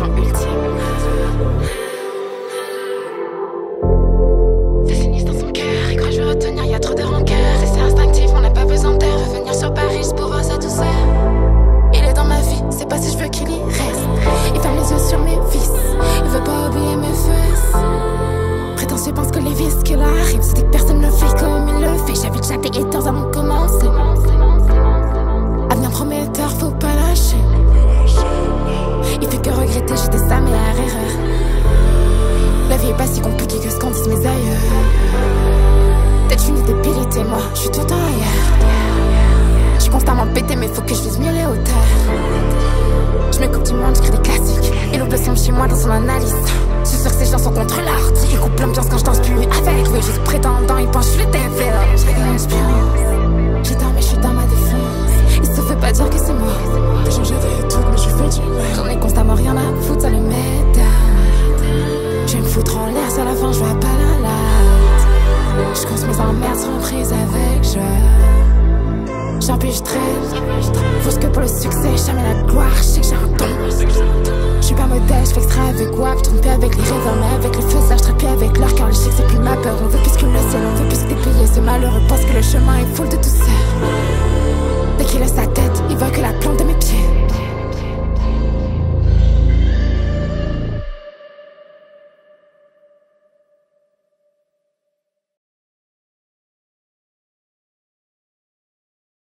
solution ultime. Ça s'unisse dans son cœur, il croit que je veux retenir, y a trop de rancœur. C'est instinctif, on n'a pas besoin d'air, revenir sur Paris pour voir sa douceur. Il est dans ma vie, c'est pas si je veux qu'il y reste. Il ferme les yeux sur mes fils, il veut pas oublier mes feux. Que regretter, j'étais sa meilleure erreur. La vie est pas si compliquée que ce qu'en disent mes aïeux. Peut-être une débilité, moi, je suis tout le temps ailleurs. Je suis constamment pété, mais faut que je vise mieux les hauteurs. Je me coupe du monde, j'écris des classiques. Il oublie son chez moi dans son analyse. Je pense mes emmerdes sont prises avec je. J'empêche, je traîne. Faut ce que pour le succès, jamais la gloire, je sais que j'ai un don. Je suis pas modèle, je fais extra avec WAP, je tourne avec les rêves, mais avec le je plus avec leur car je sais que c'est plus ma peur. On veut plus que le ciel, on veut plus que des c'est malheureux parce que le chemin est full de tout ça.